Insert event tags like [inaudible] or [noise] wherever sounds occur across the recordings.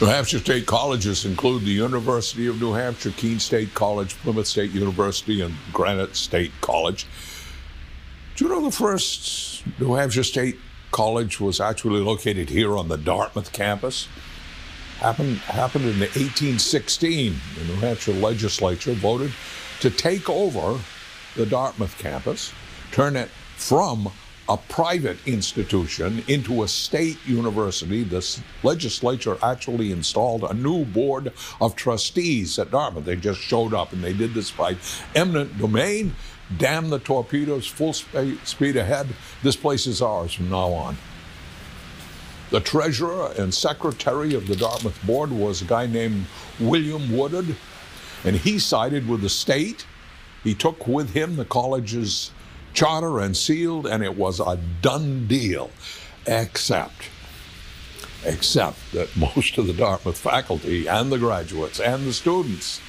New Hampshire State colleges include the University of New Hampshire, Keene State College, Plymouth State University, and Granite State College. Do you know the first New Hampshire State College was actually located here on the Dartmouth campus? Happened, happened in 1816. The New Hampshire legislature voted to take over the Dartmouth campus, turn it from a private institution into a state university. The legislature actually installed a new board of trustees at Dartmouth. They just showed up and they did this by eminent domain. Damn the torpedoes, full sp- speed ahead. This place is ours from now on. The treasurer and secretary of the Dartmouth board was a guy named William Woodward, and he sided with the state. He took with him the college's charter and sealed, and it was a done deal, except, except that [laughs] most of the Dartmouth faculty and the graduates and the students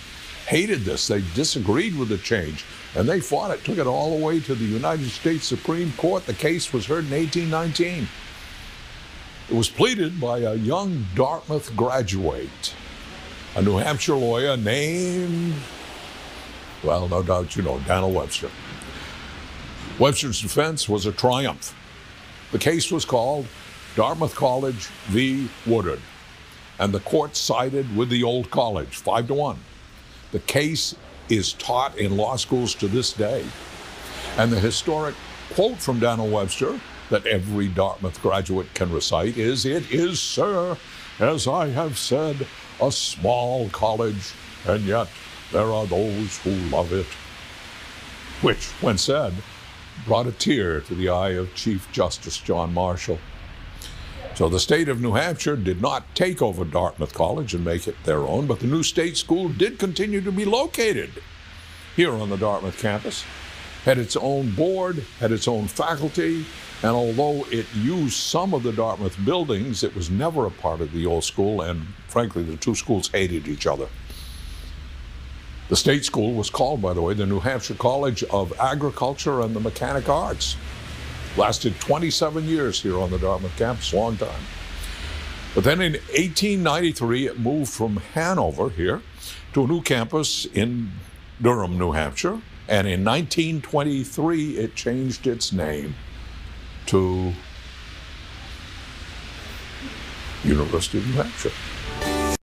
hated this. They disagreed with the change, and they fought it, took it all the way to the United States Supreme Court. The case was heard in 1819. It was pleaded by a young Dartmouth graduate, a New Hampshire lawyer named, well, no doubt you know, Daniel Webster. Webster's defense was a triumph. The case was called Dartmouth College v. Woodward, and the court sided with the old college, five to one. The case is taught in law schools to this day. And the historic quote from Daniel Webster that every Dartmouth graduate can recite is It is, sir, as I have said, a small college, and yet there are those who love it. Which, when said, brought a tear to the eye of Chief Justice John Marshall. So the state of New Hampshire did not take over Dartmouth College and make it their own, but the new state school did continue to be located here on the Dartmouth campus, had its own board, had its own faculty, and although it used some of the Dartmouth buildings, it was never a part of the old school, and frankly, the two schools hated each other. The state school was called, by the way, the New Hampshire College of Agriculture and the Mechanic Arts. Lasted 27 years here on the Dartmouth campus, long time. But then in 1893, it moved from Hanover here to a new campus in Durham, New Hampshire. And in 1923, it changed its name to University of New Hampshire.